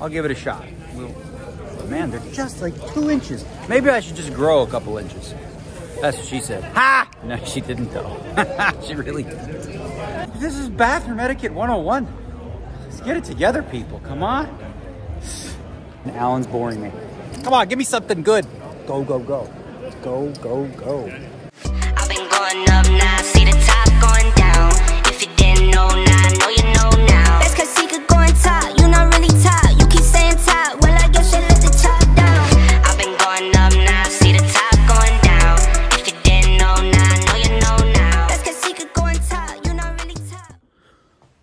I'll give it a shot. Man, they're just like two inches. Maybe I should just grow a couple inches. That's what she said. Ha! No, she didn't though. she really didn't. This is bathroom etiquette 101. Let's get it together, people. Come on. Alan's boring me. Come on, give me something good. Go, go, go. Go, go, go. I've been going up now, see the top going down. If you didn't know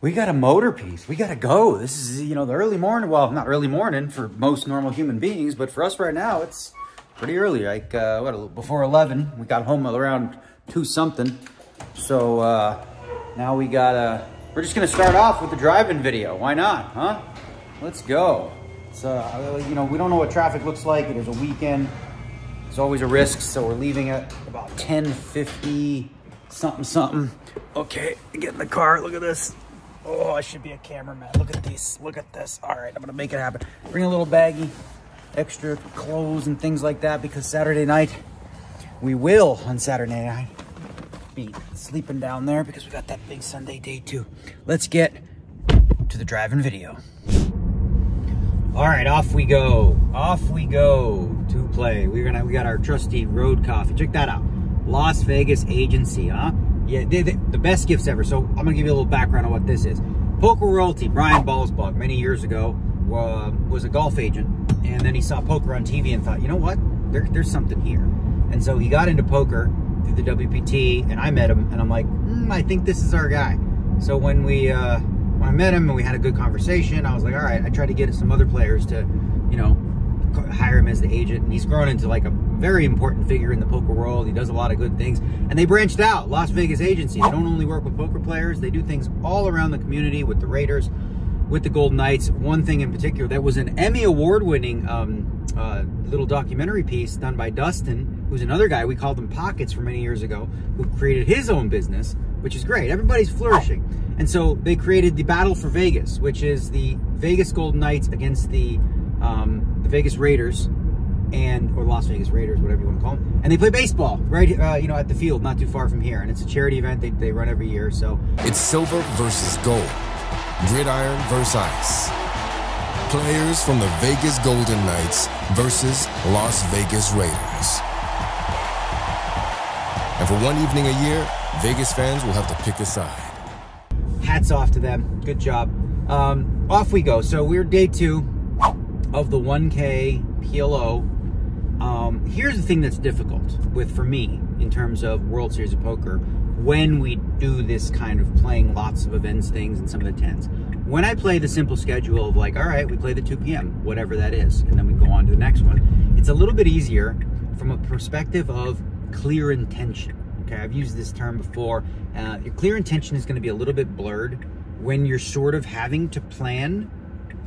We got a motor piece. We got to go. This is, you know, the early morning. Well, not early morning for most normal human beings, but for us right now, it's pretty early. Like, uh, what, before 11. We got home around 2 something. So, uh, now we got, uh, we're just going to start off with the driving video. Why not, huh? Let's go. It's, uh, you know, we don't know what traffic looks like. It is a weekend. There's always a risk, so we're leaving at about 10.50, something, something. Okay, get in the car. Look at this. Oh, I should be a cameraman. Look at this. Look at this. All right, I'm gonna make it happen. Bring a little baggie, extra clothes and things like that because Saturday night, we will on Saturday night be sleeping down there because we got that big Sunday day too. Let's get to the driving video. All right, off we go. Off we go to play. We're gonna we got our trusty road coffee. Check that out. Las Vegas Agency, huh? Yeah, they, they, the best gifts ever. So I'm gonna give you a little background on what this is. Poker royalty Brian Balsbaugh many years ago uh, was a golf agent, and then he saw poker on TV and thought, you know what? There, there's something here. And so he got into poker through the WPT, and I met him, and I'm like, mm, I think this is our guy. So when we uh, when I met him and we had a good conversation, I was like, all right. I tried to get some other players to, you know, hire him as the agent, and he's grown into like a very important figure in the poker world. He does a lot of good things, and they branched out. Las Vegas Agency. They don't only work with poker players; they do things all around the community with the Raiders, with the Golden Knights. One thing in particular that was an Emmy award-winning um, uh, little documentary piece done by Dustin, who's another guy we called him Pockets for many years ago, who created his own business, which is great. Everybody's flourishing, and so they created the Battle for Vegas, which is the Vegas Golden Knights against the um, the Vegas Raiders and or Las Vegas Raiders, whatever you want to call them, and they play baseball right, uh, you know, at the field, not too far from here, and it's a charity event they, they run every year. So It's silver versus gold, gridiron versus ice. Players from the Vegas Golden Knights versus Las Vegas Raiders. And for one evening a year, Vegas fans will have to pick a side. hats off to them. Good job. Um, off we go. So we're day two of the 1K PLO. Um, here's the thing that's difficult with for me in terms of World Series of Poker when we do this kind of playing lots of events things and some of the tens. When I play the simple schedule of like, all right, we play the 2 p.m., whatever that is, and then we go on to the next one, it's a little bit easier from a perspective of clear intention. Okay, I've used this term before. Uh, your clear intention is going to be a little bit blurred when you're sort of having to plan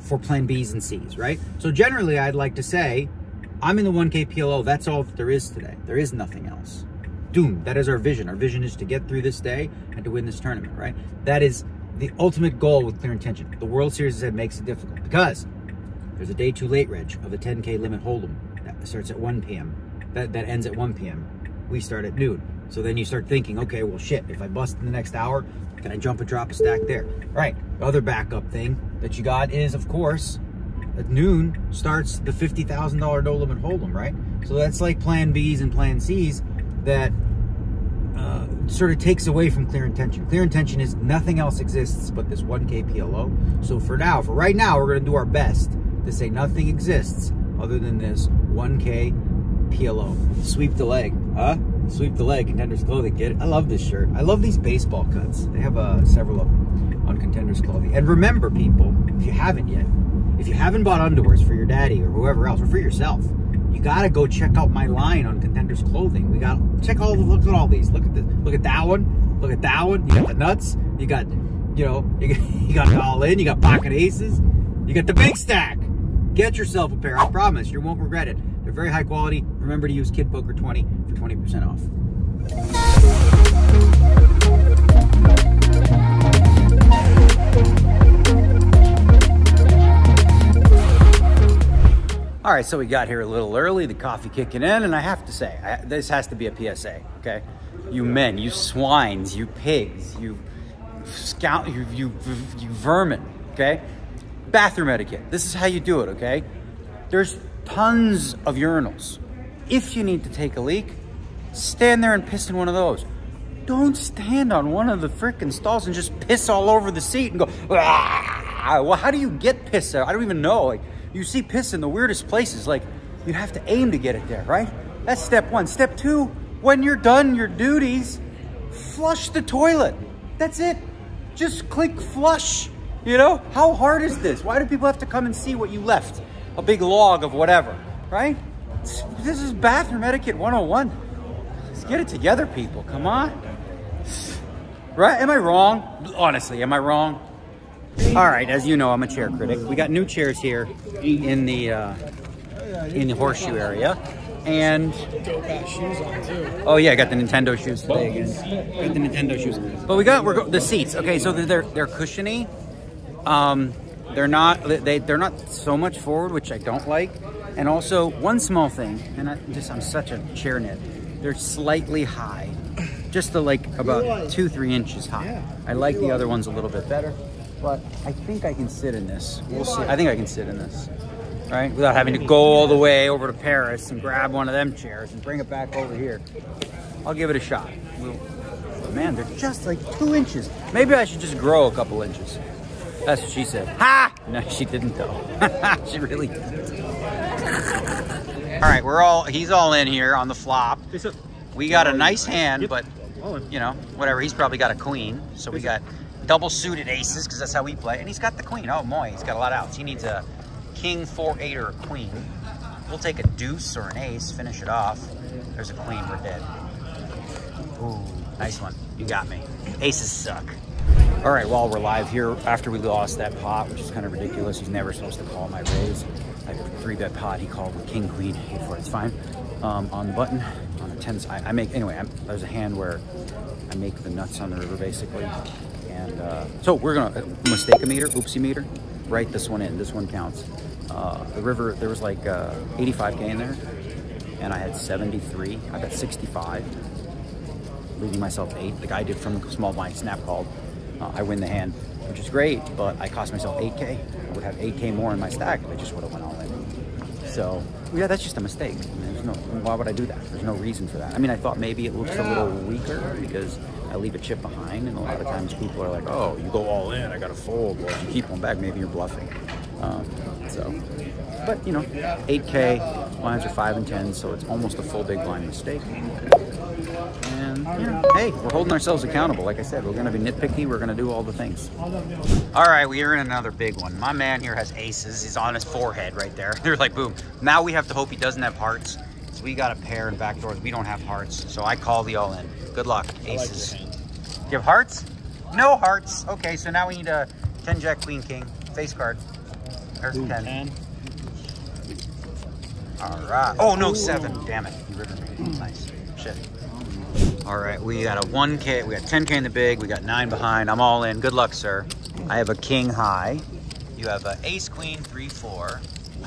for plan B's and C's, right? So generally, I'd like to say, I'm in the 1K PLO. That's all that there is today. There is nothing else. Doom. That is our vision. Our vision is to get through this day and to win this tournament, right? That is the ultimate goal with clear intention. The World Series, I makes it difficult because there's a day too late, Reg, of a 10K limit hold'em that starts at 1 p.m. That, that ends at 1 p.m. We start at noon. So then you start thinking, okay, well, shit, if I bust in the next hour, can I jump and drop a stack there? Right. The other backup thing that you got is, of course, at noon starts the $50,000 no limit hold'em, right? So that's like plan Bs and plan Cs that uh, sort of takes away from clear intention. Clear intention is nothing else exists but this 1K PLO. So for now, for right now, we're going to do our best to say nothing exists other than this 1K PLO. Sweep the leg, huh? Sweep the leg, Contenders Clothing, get it? I love this shirt. I love these baseball cuts. They have uh, several of them on Contenders Clothing. And remember, people, if you haven't yet, if you haven't bought underwears for your daddy or whoever else, or for yourself, you gotta go check out my line on Contenders Clothing. We got check all the look at all these. Look at this. Look at that one. Look at that one. You got the nuts. You got, you know, you got, you got it all in. You got pocket aces. You got the big stack. Get yourself a pair. I promise you won't regret it. They're very high quality. Remember to use Kid Poker 20 for 20% off. All right, so we got here a little early, the coffee kicking in, and I have to say, I, this has to be a PSA, okay? You men, you swines, you pigs, you scout, you, you, you vermin, okay? Bathroom etiquette. This is how you do it, okay? There's tons of urinals. If you need to take a leak, stand there and piss in one of those. Don't stand on one of the freaking stalls and just piss all over the seat and go, "Ah!" well, how do you get piss there? I don't even know. Like, you see piss in the weirdest places. Like, you have to aim to get it there, right? That's step one. Step two, when you're done your duties, flush the toilet. That's it. Just click flush. You know, how hard is this? Why do people have to come and see what you left? A big log of whatever, right? This is bathroom etiquette 101. Let's get it together, people. Come on. Right? Am I wrong? Honestly, am I wrong? All right, as you know, I'm a chair critic. We got new chairs here in the uh, in the horseshoe area, and oh yeah, I got the Nintendo shoes today again. Got the Nintendo shoes, but we got we're go- the seats. Okay, so they're they're cushiony. Um, they're not they they're not so much forward, which I don't like. And also one small thing, and I just I'm such a chair nit. They're slightly high, just the like about two three inches high. I like the other ones a little bit better, but I think I can sit in this. We'll see. I think I can sit in this, right? Without having to go all the way over to Paris and grab one of them chairs and bring it back over here. I'll give it a shot. We'll, but man, they're just like two inches. Maybe I should just grow a couple inches. That's what she said. Ha! No, she didn't though. she really didn't. all right, we're all, he's all in here on the flop. We got a nice hand, but you know, whatever. He's probably got a queen. So we got double suited aces because that's how we play. And he's got the queen. Oh, boy, he's got a lot of outs. He needs a king, four, eight, or a queen. We'll take a deuce or an ace, finish it off. There's a queen, we're dead. Ooh, nice one. You got me. Aces suck. All right, while we're live here, after we lost that pot, which is kind of ridiculous, he's never supposed to call my raise. I have a three bet pot. He called with king, queen, eight, four. It's fine. Um, on the button, on the tens, I, I make anyway. I'm, there's a hand where I make the nuts on the river basically, and uh, so we're gonna mistake a meter, oopsie meter. Write this one in. This one counts. Uh, the river, there was like uh, 85k in there, and I had 73. I got 65 leaving myself eight. The guy did from the small blind snap called. Uh, I win the hand, which is great, but I cost myself 8K. I would have 8K more in my stack if I just would have went all in. So, yeah, that's just a mistake. I mean, no, why would I do that? There's no reason for that. I mean, I thought maybe it looks a little weaker because I leave a chip behind, and a lot of times people are like, oh, you go all in, I got to fold. Well, if you keep one back, maybe you're bluffing. Um, so, but you know, 8K, blinds are 5 and 10, so it's almost a full big blind mistake. And yeah, hey, we're holding ourselves accountable. Like I said, we're going to be nitpicky. We're going to do all the things. All right, we are in another big one. My man here has aces. He's on his forehead right there. They're like, boom. Now we have to hope he doesn't have hearts. So we got a pair and backdoors. We don't have hearts. So I call the all in. Good luck, aces. Do you have hearts? No hearts. Okay, so now we need a 10 jack queen king face card. There's a 10. All right. Oh, no, seven. Damn it. You me. Nice. Shit. All right, we got a 1K, we got 10K in the big, we got nine behind. I'm all in. Good luck, sir. I have a king high. You have a ace, queen, three, four.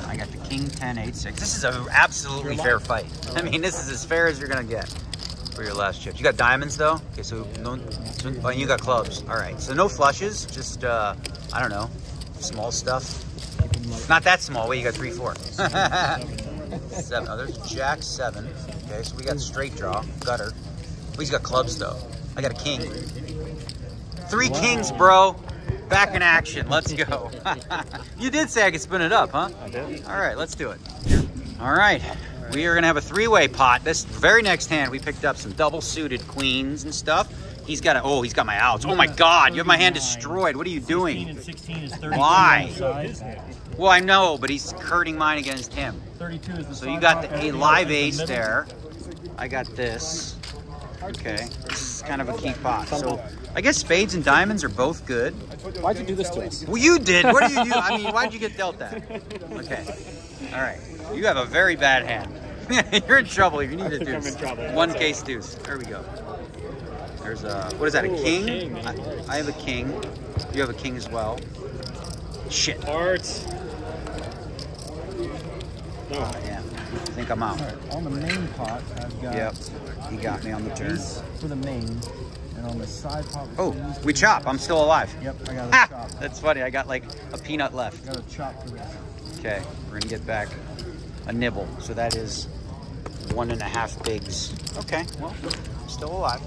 I got the king, 10, 8, 6. This is an absolutely fair fight. I mean, this is as fair as you're going to get for your last chips. You got diamonds, though? Okay, so, no, so oh, you got clubs. All right, so no flushes, just, uh, I don't know, small stuff. Not that small. Wait, you got three, four. seven. Oh, there's jack, seven. Okay, so we got straight draw, gutter. Oh, he's got clubs, though. I got a king. Three kings, bro. Back in action. Let's go. you did say I could spin it up, huh? I did. All right, let's do it. All right. We are going to have a three-way pot. This very next hand, we picked up some double-suited queens and stuff. He's got a, oh, he's got my outs. Oh my God, you have my hand destroyed. What are you 15 doing? and 16 is 32 Why? on the side. Well, I know, but he's hurting mine against him. 32 is the So you got the a live else is in ace there. I got this. Okay, this is kind of a key pot. So I guess spades and diamonds are both good. Why'd you do this to us? Well, you did. What do you do? I mean, why'd you get dealt that? Okay. All right. You have a very bad hand. You're in trouble. You need a think I'm deuce. in trouble. One case deuce. There we go. There's a what is that? A Ooh, a king? king. I, I have a king. You have a king as well. Shit. Hearts. Oh yeah. I think I'm out. All right, on the main pot, I've got Yep. He got me on the turn. ace for the main, and on the side pot. Oh, we chop. I'm still alive. Yep, I got a Ha! chop. That's funny. I got like a peanut left. Got a chop for this. Okay, we're gonna get back a nibble. So that is one and a half bigs. Okay, well, still alive.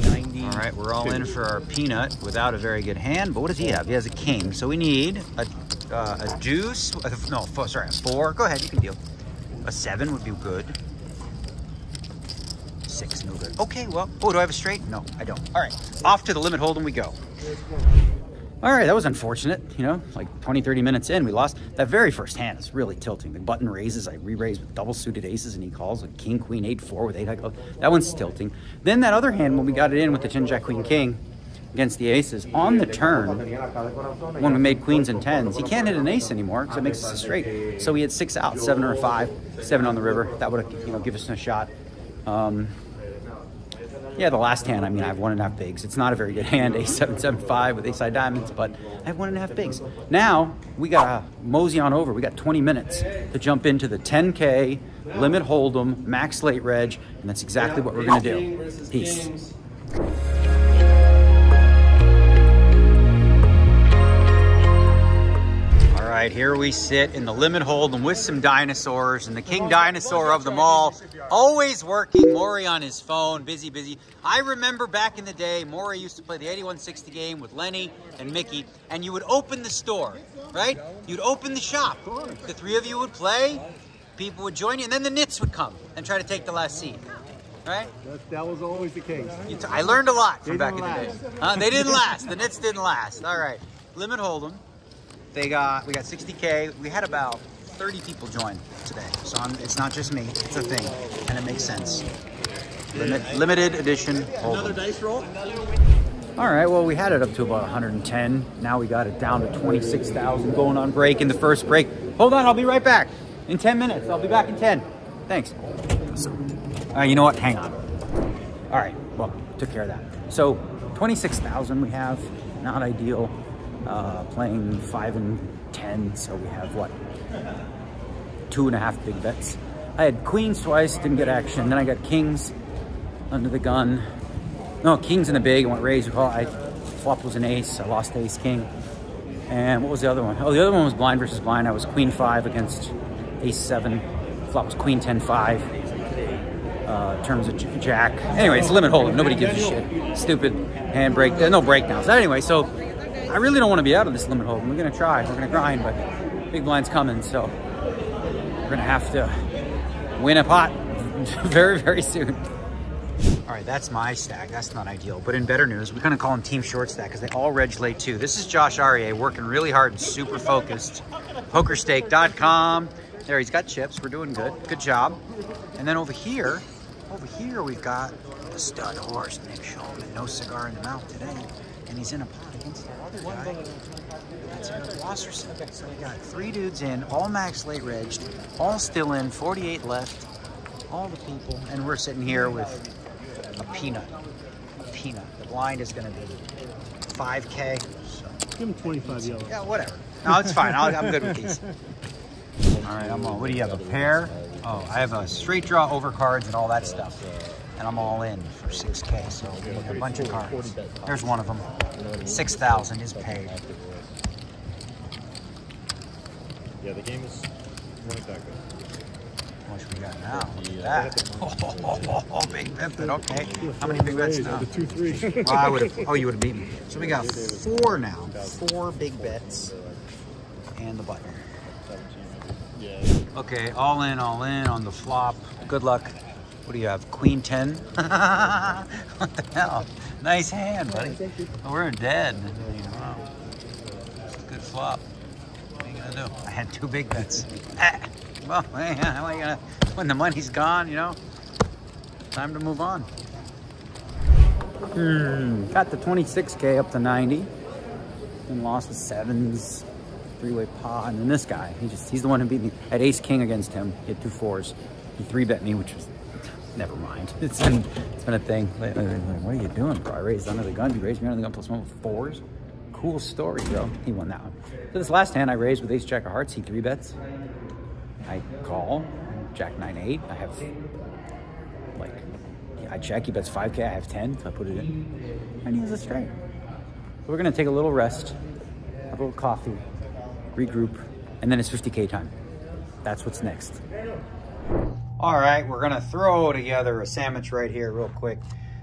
90. All right, we're all in for our peanut without a very good hand. But what does he have? He has a king. So we need a, uh, a deuce. uh, No, four, sorry, a four. Go ahead, you can deal. A seven would be good. Six, no good. Okay, well, oh, do I have a straight? No, I don't. All right, off to the limit hold'em we go. All right, that was unfortunate. You know, like 20, 30 minutes in, we lost. That very first hand is really tilting. The button raises, I re-raise with double suited aces, and he calls with king, queen, eight, four with eight. That one's tilting. Then that other hand, when we got it in with the 10, jack, queen, king against the aces, on the turn, when we made queens and tens, he can't hit an ace anymore because it makes us a straight. So we had six out, seven or five, seven on the river. That would have, you know, give us a shot. Um, yeah, the last hand, I mean, I have one and a half bigs. It's not a very good hand, ace seven, seven, five with ace high diamonds, but I have one and a half bigs. Now, we got to mosey on over. We got 20 minutes to jump into the 10K, limit hold'em, max late reg, and that's exactly what we're going to do. Peace. Right, here we sit in the limit hold'em with some dinosaurs and the king dinosaur of them all, always working. Maury on his phone, busy, busy. I remember back in the day, Maury used to play the 8160 game with Lenny and Mickey, and you would open the store, right? You'd open the shop. The three of you would play, people would join you, and then the Nits would come and try to take the last seat, right? That, that was always the case. I learned a lot from back in the day. They didn't last. The Nits didn't last. All right, limit hold'em. They got we got 60k. We had about 30 people join today, so I'm, it's not just me. It's a thing, and it makes sense. Limit, limited edition. Another dice roll. All right. Well, we had it up to about 110. Now we got it down to 26,000. Going on break in the first break. Hold on. I'll be right back in 10 minutes. I'll be back in 10. Thanks. Uh, you know what? Hang on. All right. Well, took care of that. So 26,000 we have. Not ideal. Uh, playing 5 and 10. So we have what? Two and a half big bets. I had queens twice, didn't get action. Then I got kings under the gun. No, kings in the big. I went raise. Call. I flop was an ace. I lost ace king. And what was the other one? Oh, the other one was blind versus blind. I was queen five against ace seven. Flop was queen ten five. Uh, terms of jack. Anyway, it's limit hold'em. Nobody gives a shit. Stupid hand break. uh, No breakdowns. Anyway, so I really don't want to be out of this limit hold'em. We're gonna try. We're gonna grind, but big blind's coming, so we're gonna have to win a pot very, very soon. All right, that's my stack. That's not ideal. But in better news, we're gonna call them team short stack because they all reg late too. This is Josh Arieh working really hard and super focused. Pokerstake.com. There, he's got chips. We're doing good. Good job. And then over here, over here we've got the stud horse, Nick Schulman. No cigar in the mouth today. And he's in a pot against that other guy. That's Eric Wasserson. So we got three dudes in, all max late regged, all still in, 48 left, all the people, and we're sitting here with a peanut. A peanut. The blind is going to be 5K. So, Give him 25 yellow. yeah, whatever. No, it's fine. I'll, I'm good with these. All right, I'm on. What do you have? A pair? Oh, I have a straight draw over cards and all that stuff. And I'm all in for 6K, so we have a bunch of cards. There's one of them. 6,000 is paid. Yeah, the game is right back up. How much we got now? Look at that. Oh, big bet, but okay. How many big bets now? The 2 3. Well, I would have. Oh, you would have beat me. So we got four now. Four big bets and the button. yeah. Okay, all in, all in on the flop. Good luck. What do you have? Queen 10? what the hell? Nice hand, buddy. Oh, we're dead. Wow. Good flop. What are you gonna do? I had two big bets. Well, how are you gonna, when the money's gone, you know? Time to move on. Hmm, got the 26K up to 90. And lost the sevens, three-way pot. And then this guy, he just, he's the one who beat me. Had ace king against him. He two fours. He three bet me, which was, never mind. It's been, it's been a thing. Like, what are you doing, bro? I raised under the gun. You raised me under the gun plus one with fours. Cool story, bro. He won that one. So this last hand I raised with ace jack of hearts. He three bets. I call, Jack 9 8. I have, like, I check, he bets 5K, I have 10, so I put it in. And he has a straight. So we're going to take a little rest, have a little coffee, regroup, and then it's 50K time. That's what's next. All right, we're gonna throw together a sandwich right here real quick.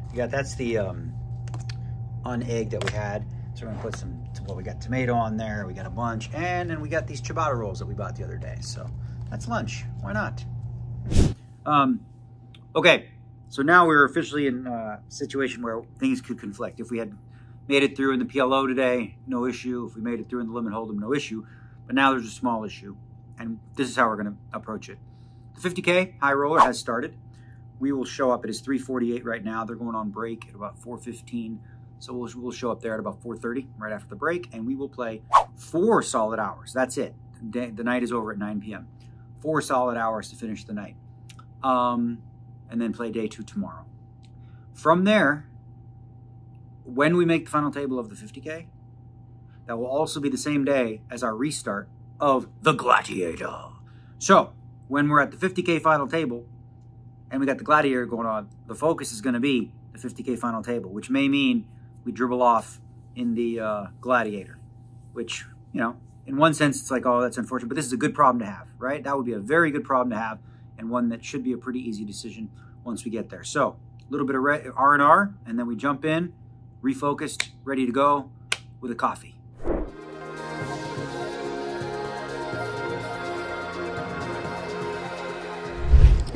We got, that's the um, unegg that we had. So we're gonna put some, well, we got tomato on there, we got a bunch, and then we got these ciabatta rolls that we bought the other day. So that's lunch, why not? Um, okay, so now we're officially in a situation where things could conflict. If we had made it through in the PLO today, no issue. If we made it through in the limit hold'em, no issue. But now there's a small issue, and this is how we're gonna approach it. The 50K high roller has started. We will show up, it is 348 right now. They're going on break at about 415. So we'll, we'll show up there at about 4.30, right after the break, and we will play four solid hours. That's it. The, the night is over at 9 p.m. Four solid hours to finish the night. Um, and then play day two tomorrow. From there, when we make the final table of the 50K, that will also be the same day as our restart of the Gladiator. So, when we're at the 50K final table, and we got the Gladiator going on, the focus is going to be the 50K final table, which may mean we dribble off in the uh, Gladiator, which, you know, in one sense, it's like, oh, that's unfortunate, but this is a good problem to have, right? That would be a very good problem to have, and one that should be a pretty easy decision once we get there. So, a little bit of R&R, and then we jump in, refocused, ready to go with a coffee.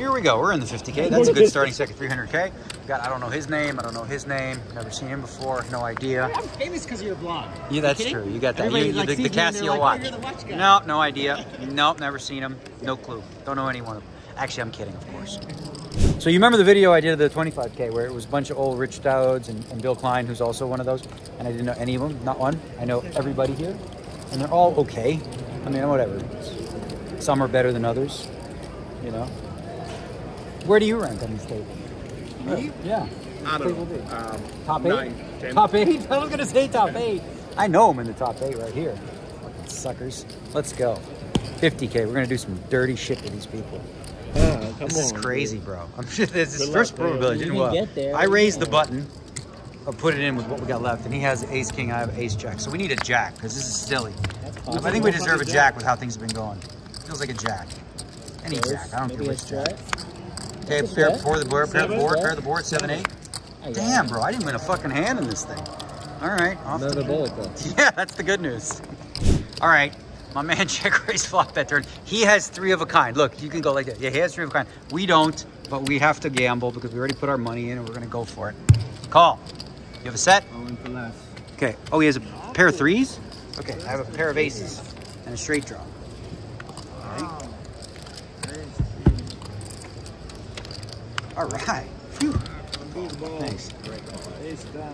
Here we go. We're in the 50K. That's a good starting second 300K. Got, I don't know his name. I don't know his name. Never seen him before. No idea. I'm famous because of your blog. Yeah, that's true. You got that. Everybody, You, you, like, the, the Casio like, watch. you're the watch. No, no idea. Nope, never seen him. No clue. Don't know any one of them. Actually, I'm kidding, of course. So you remember the video I did of the 25K where it was a bunch of old rich dudes and, and Bill Klein, who's also one of those, and I didn't know any of them, not one. I know everybody here, and they're all okay. I mean, whatever. Some are better than others, you know. Where do you rank on these tables? Me? Yeah. I Table don't know. Um, Top eight? nine, ten. Top eight? I was gonna say top eight. I know I'm in the top eight right here. Fucking suckers. Let's go. 50k. We're gonna do some dirty shit to these people. Uh, come This is on, crazy, dude. bro. I'm sure this is first luck, probability didn't can well. get there. I raised the button. I put it in with what we got left, and he has ace king. I have ace jack. So we need a jack because this is silly. fine. I think we deserve a jack with how things have been going. Feels like a jack. Any There's jack. I don't care maybe a which jack. straight. Okay, That's a pair bet. before the board, pair the Seven, board, bet. pair the board, seven, eight. I got Damn, bro, I didn't win a fucking hand in this thing. All right, off Another the bullet though. Yeah, that's the good news. All right, my man check raise flop bet turn. He has three of a kind. Look, you can go like that. Yeah, he has three of a kind. We don't, but we have to gamble because we already put our money in and we're gonna go for it. Call. You have a set? I went for less. Okay. Oh, he has a pair of threes? Okay, I have a pair of aces and a straight draw. All right. Phew. Thanks.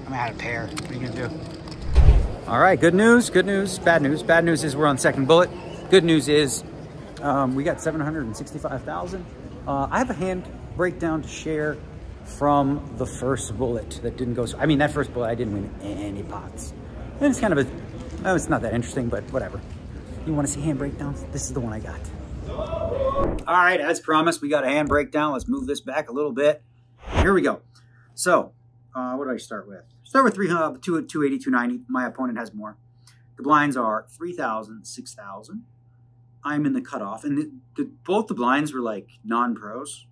I'm out of pair. What are you gonna do? All right, good news, good news, bad news. Bad news is we're on second bullet. Good news is um, we got 765,000. Uh, I have a hand breakdown to share from the first bullet that didn't go. So, I mean, that first bullet, I didn't win any pots. And it's kind of a, oh, it's not that interesting, but whatever. You want to see hand breakdowns? This is the one I got. All right, as promised, we got a hand breakdown. Let's move this back a little bit. Here we go. So, uh, what do I start with? Start with 300, 280, 290. My opponent has more. The blinds are 3,000, 6,000. I'm in the cutoff. And the, the, both the blinds were like non-pros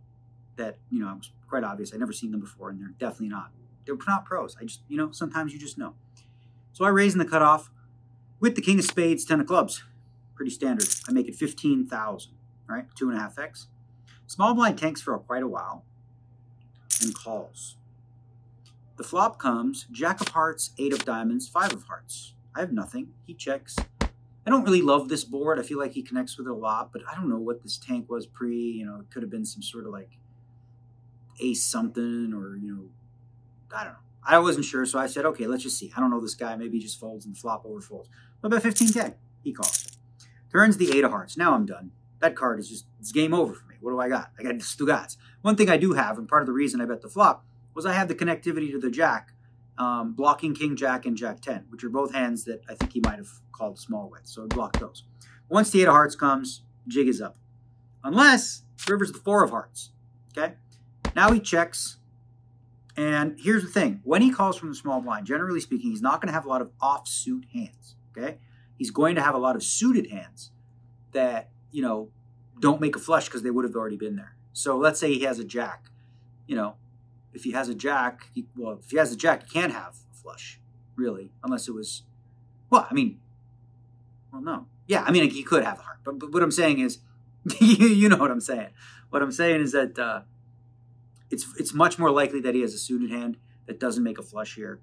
that, you know, it was quite obvious. I'd never seen them before, and they're definitely not. They're not pros. I just, you know, sometimes you just know. So I raise in the cutoff with the king of spades, 10 of clubs. Pretty standard. I make it 15,000, right? Two and a half X. Small blind tanks for quite a while and calls. The flop comes Jack of Hearts, Eight of Diamonds, Five of Hearts. I have nothing. He checks. I don't really love this board. I feel like he connects with it a lot, but I don't know what this tank was pre. You know, it could have been some sort of like ace something or, you know, I don't know. I wasn't sure, so I said, okay, let's just see. I don't know this guy. Maybe he just folds and flop over folds. What about 15K? He calls. Turns the Eight of Hearts. Now I'm done. That card is just, it's game over for me. What do I got? I got Stugats. One thing I do have, and part of the reason I bet the flop, was I have the connectivity to the Jack, um, blocking King Jack and Jack 10, which are both hands that I think he might have called small with, so I blocked those. Once the Eight of Hearts comes, jig is up. unless river's the four of hearts. Okay. Now he checks. And here's the thing when he calls from the small blind, generally speaking, he's not going to have a lot of offsuit hands. Okay. He's going to have a lot of suited hands that, you know, don't make a flush because they would have already been there. So let's say he has a jack. You know, if he has a jack, he, well, if he has a jack, he can't have a flush, really, unless it was, well, I mean, well, no. Yeah, I mean, he could have a heart. But, but what I'm saying is, you know what I'm saying. What I'm saying is that uh, it's it's much more likely that he has a suited hand that doesn't make a flush here.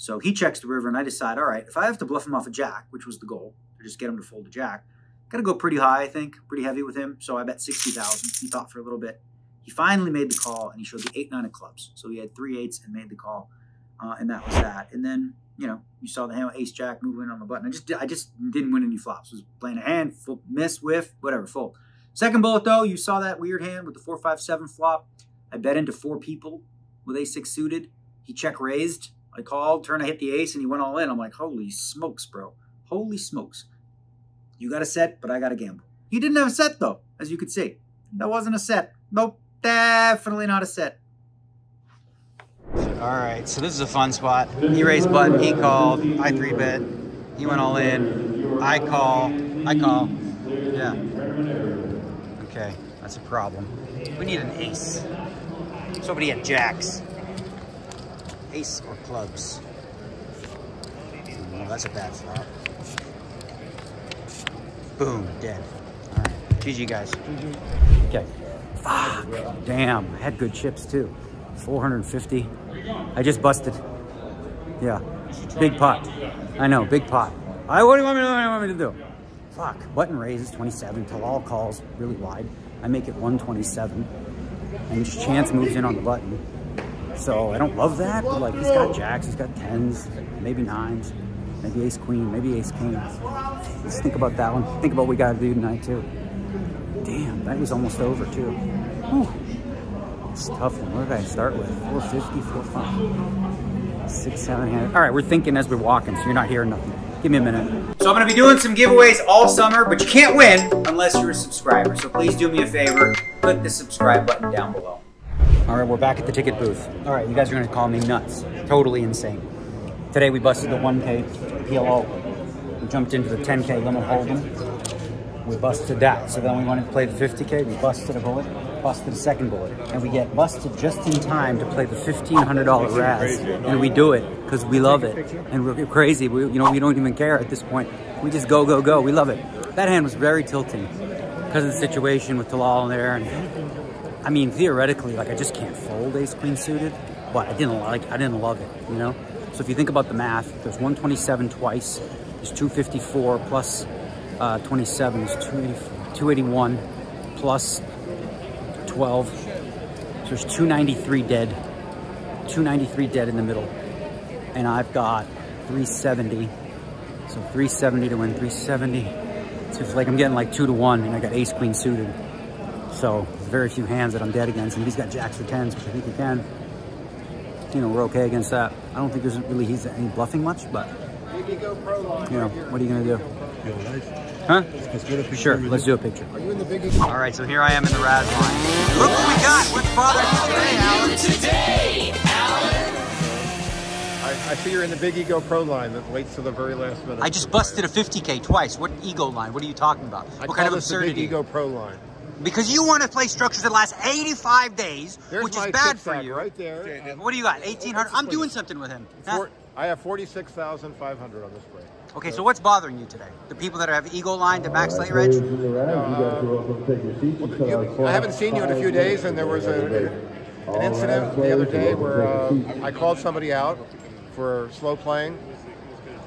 So he checks the river, and I decide, all right, if I have to bluff him off a jack, which was the goal, to just get him to fold a jack, got to go pretty high, I think, pretty heavy with him. So I bet 60,000. He thought for a little bit. He finally made the call, and he showed the 8 9 of clubs. So he had three eights and made the call, uh, and that was that. And then, you know, you saw the hand ace jack moving on the button. I just I just didn't win any flops. was playing a hand, full, miss, whiff, whatever, fold. Second bullet, though, you saw that weird hand with the four, five, seven flop. I bet into four people with ace 6 suited. He check raised. I called, turn, I hit the ace, and he went all in. I'm like, holy smokes, bro. Holy smokes. You got a set, but I got a gamble. He didn't have a set, though, as you could see. That wasn't a set. Nope, definitely not a set. All right, so this is a fun spot. He raised button, he called, I three bet. He went all in. I call, I call. Yeah. Okay, that's a problem. We need an ace. Somebody had jacks. Ace or clubs. Oh, that's a bad flop. Boom, dead. All right, GG guys. Okay. Fuck. Damn, had good chips too. 450. I just busted. Yeah, big pot. I know, big pot. I what do you want me to do? What do you want me to do? Fuck. Button raises 27. Talal calls really wide. I make it 127, and Chance moves in on the button. So I don't love that, but like he's got jacks, he's got tens, maybe nines, maybe ace queen, maybe ace king. Let's think about that one. Think about what we got to do tonight too. Damn, that was almost over too. Whew. It's tough one. What did I start with? 450, 45, six, seven hands. All right, we're thinking as we're walking, so you're not hearing nothing. Give me a minute. So I'm gonna be doing some giveaways all summer, but you can't win unless you're a subscriber. So please do me a favor, click the subscribe button down below. All right, we're back at the ticket booth. All right, you guys are gonna call me nuts. Totally insane. Today we busted the 1K PLO. We jumped into the 10K limit hold'em. We busted that. So then we wanted to play the 50K. We busted a bullet, busted a second bullet. And we get busted just in time to play the $1,500 Raz. And we do it because we love it. And we're crazy. We, you know, we don't even care at this point. We just go, go, go. We love it. That hand was very tilting because of the situation with Talal there. And I mean, theoretically, like I just can't fold ace queen suited, but I didn't like, I didn't love it, you know? So if you think about the math, there's 127 twice, there's 254 plus uh, 27 is 281 plus 12. So there's 293 dead, 293 dead in the middle. And I've got 370. So 370 to win 370. So it's like I'm getting like two to one and I got ace queen suited. So very few hands that I'm dead against. And he's got jacks or tens, which I think he can. You know, we're okay against that. I don't think there's really he's any bluffing much, but you know, what are you gonna do? Huh? Sure, let's do a picture. All right, so here I am in the Raz line. Look what we got. What's bothering you today, Alan? I, I see you're in the Big Ego Pro line that waits till the very last minute. I just busted a 50k twice. What ego line? What are you talking about? I what kind of call this the Big absurdity? Ego Pro line. Because you want to play structures that last 85 days, There's which is bad for you. right there. What do you got? 1800? I'm doing something with him. Huh? Four, I have 46,500 on this break. Okay, so what's bothering you today? The people that have ego line to max late reg? I haven't seen you in a few days, and there was a, an incident the other day where uh, I called somebody out for slow playing,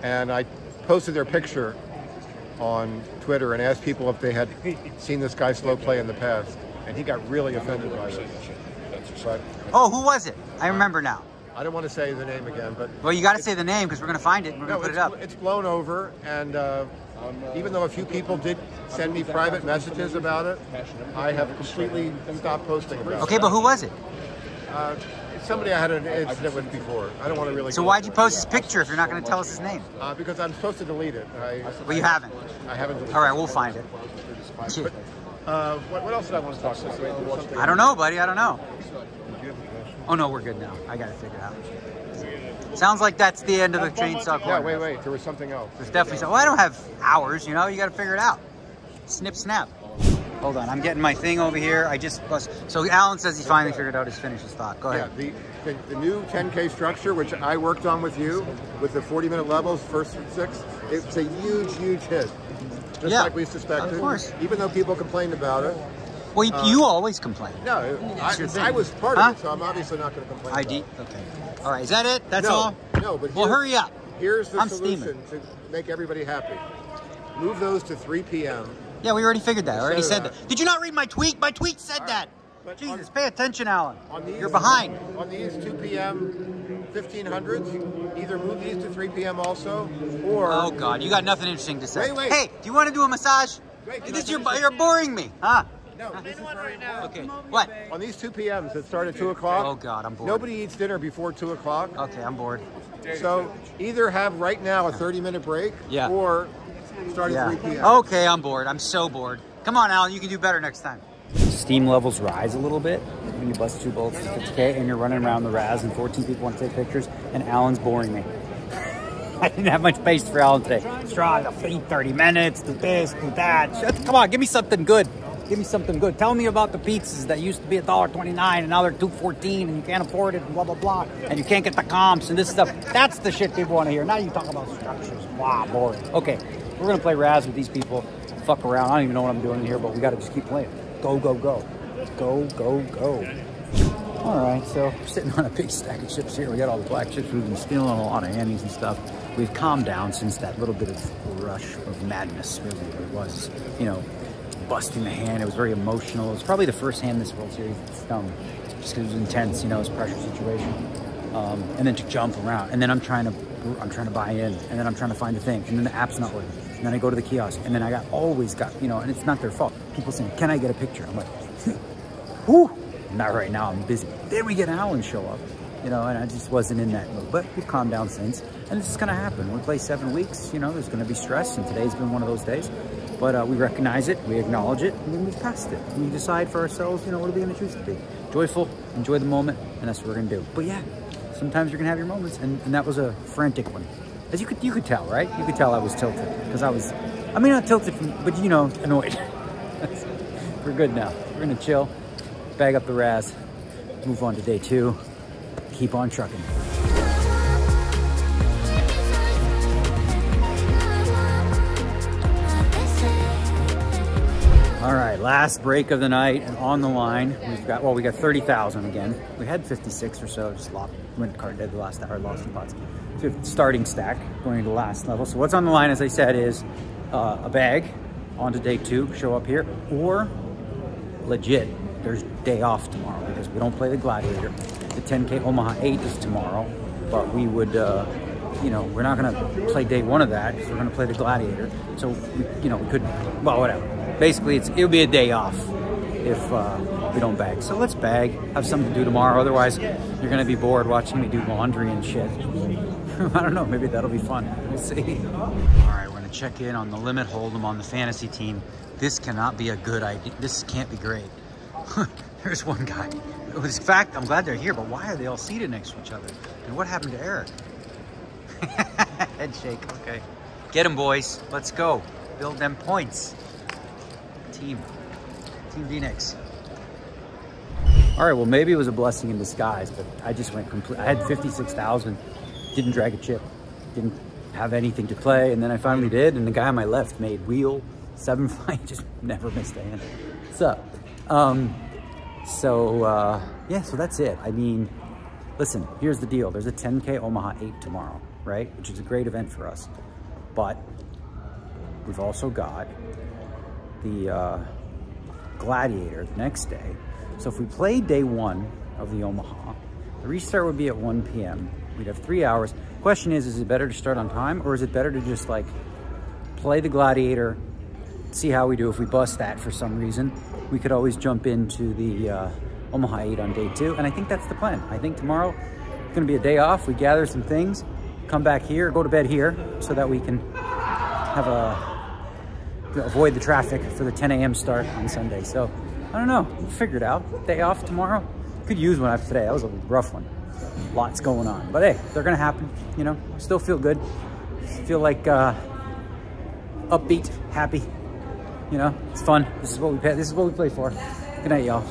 and I posted their picture on Twitter and asked people if they had seen this guy slow play in the past, and he got really offended by this. But Oh, who was it? I remember now. I don't want to say the name again, but Well, you got to say the name because we're going to find it and we're going to put it's, it up. it's blown over, and uh, even though a few people did send me private messages about it, I have completely stopped posting about Okay, it. Okay, but who was it? Uh, somebody I had an incident with before. I don't want to really. So why'd you post his picture if you're not going to tell us his name? Uh, because I'm supposed to delete it. I, Well, you haven't. I haven't deleted All right, we'll find it. Shit. Uh, what, what else did I want to talk about? There was something- I don't know, buddy. I don't know. Oh no, we're good now. I got to figure it out. Sounds like that's the end of the chainsaw Yeah, wait, wait. There was something else. There's definitely some. Well, I don't have hours, you know. You got to figure it out. Snip, snap. Hold on, I'm getting my thing over here. I just bust. So Alan says he finally figured out his finish his thought. Go Yeah, ahead. the, the, the new 10K structure, which I worked on with you, with the 40 minute levels, first six, it's a huge, huge hit. Just Yeah, like we suspected. of course. Even though people complained about it. Well, you, you always complain. No, It's your I, thing. I was part Huh? of it, so I'm obviously not going to complain. ID. about Okay. All right. Is that it? That's no, all. No, but Well, hurry up. Here's the I'm solution to make everybody happy. Move those to 3 p.m. Yeah, we already figured that. I already said said that. that. Did you not read my tweet? My tweet said that. But Jesus, on- pay attention, Alan. On these, You're behind. On these 2 p.m. 1500s, either move these to 3 p.m. also, or Oh God, you got nothing interesting to say. Wait, wait. Hey, do you want to do a massage? Wait, this I you're, you're boring me, huh? no, I'm this is very important. Okay. What? On these 2 p.m.s that start at 2 o'clock, Oh God, I'm bored. nobody eats dinner before 2 o'clock. Okay, I'm bored. So either have right now a 30 minute break, Yeah. or start at Yeah. 3 p.m. Okay, I'm bored. I'm so bored. Come on, Alan. You can do better next time. Steam levels rise a little bit when you bust two bolts to 50k and you're running around the Raz and 14 people want to take pictures and Alan's boring me. I didn't have much space for Alan today. Strong, feed 30 minutes, do this, do that. Shut- Come on, give me something good. Give me something good. Tell me about the pizzas that used to be $1.29 and now they're $2.14 and you can't afford it and blah, blah, blah. And you can't get the comps and this stuff. That's the shit people want to hear. Now you talk about structures. Wow, boring. Okay, we're going to play Raz with these people. Fuck around. I don't even know what I'm doing here, but we got to just keep playing. Go, go, go. Go, go, go. All right, so we're sitting on a big stack of chips here. We got all the black chips. We've been stealing a lot of antes and stuff. We've calmed down since that little bit of rush of madness, really, it was. You know, busting the hand. It was very emotional. It was probably the first hand this World Series stung, just because it was intense. You know, it was pressure situation. Um, and then to jump around, and then I'm trying to, I'm trying to buy in, and then I'm trying to find a thing, and then the app's not working. And then I go to the kiosk, and then I got always got, you know, and it's not their fault. People saying, "Can I get a picture?" I'm like, Whew, not right now, I'm busy. Then we get Alan show up, you know, and I just wasn't in that mood. But we've calmed down since, and this is gonna happen. We play seven weeks, you know, there's gonna be stress, and today's been one of those days. But uh, we recognize it, we acknowledge it, and we move past it. We decide for ourselves, you know, what are we gonna choose to be? Joyful, enjoy the moment, and that's what we're gonna do. But yeah, sometimes you're gonna have your moments, and, and that was a frantic one. As you could, you could tell, right? You could tell I was tilted, because I was, I mean, not tilted, from, but you know, annoyed. we're good now. We're gonna chill bag up the Raz, move on to day two, keep on trucking. All right, last break of the night and on the line, we've got, well, we got 30,000 again. We had 56 or so, just lost, went card dead the last hour, lost some pots. So starting stack going to the last level. So what's on the line, as I said, is uh, a bag onto day two, show up here, or legit, there's day off tomorrow because we don't play the Gladiator. The 10K Omaha 8 is tomorrow, but we would, uh, you know, we're not going to play day one of that because we're going to play the Gladiator. So, we, you know, we could, well, whatever. Basically, it's it'll be a day off if uh, we don't bag. So let's bag, have something to do tomorrow. Otherwise, you're going to be bored watching me do laundry and shit. I don't know, maybe that'll be fun. We'll see. All right, we're to check in on the limit hold'em on the fantasy team. This cannot be a good idea. This can't be great. There's one guy. It In fact, I'm glad they're here, but why are they all seated next to each other? And what happened to Eric? Head shake, okay. Get him, boys. Let's go. Build them points. Team. Team Phoenix. All right, well, maybe it was a blessing in disguise, but I just went complete. I had 56,000, didn't drag a chip, didn't have anything to play, and then I finally did, and the guy on my left made wheel, seven fight, just never missed a hand. Up? Um, so, uh, yeah, so that's it. I mean, listen, here's the deal. There's a 10K Omaha 8 tomorrow, right? Which is a great event for us. But we've also got the uh, Gladiator the next day. So if we play day one of the Omaha, the restart would be at 1 p.m. We'd have three hours. Question is, is it better to start on time or is it better to just like play the Gladiator, see how we do. If we bust that for some reason, we could always jump into the uh, Omaha 8 on day two. And I think that's the plan. I think tomorrow it's gonna be a day off. We gather some things, come back here, go to bed here so that we can have a avoid the traffic for the 10 a.m. start on Sunday. So I don't know, we'll figure it out. Day off tomorrow. Could use one after today. That was a rough one. Lots going on. But hey, they're gonna happen. You know, still feel good. Feel like uh, upbeat, happy. You know, it's fun. This is what we pay. This is what we play for. Good night, y'all.